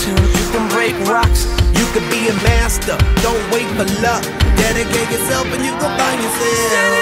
you can break rocks. You could be a master, don't wait for luck. Dedicate yourself and you can find yourself.